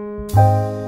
you.